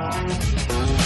Música